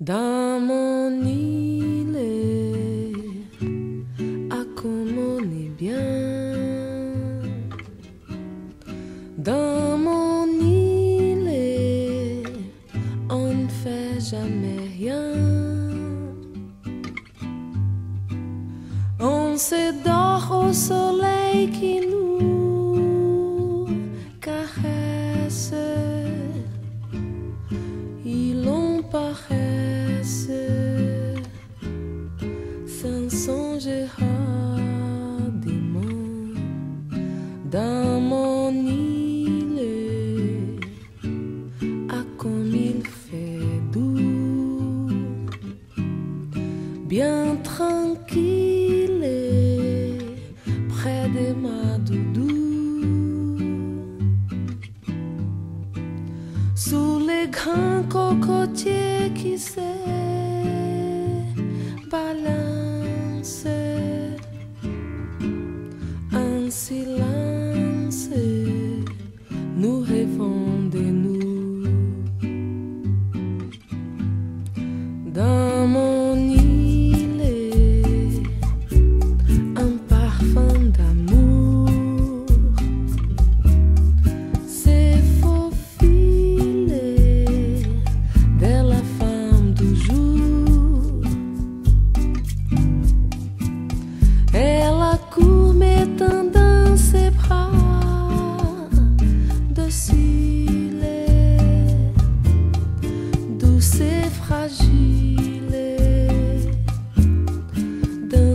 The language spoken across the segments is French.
Dans mon île, accommodez bien. Dans mon île, on ne fait jamais rien. On se dort au soleil qui nous sans songer hardiment dans mon île. Ah, comme il fait doux, bien tranquille près de ma doudou. Sous les grands cocotiers qui se Dans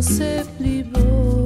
ses plus beaux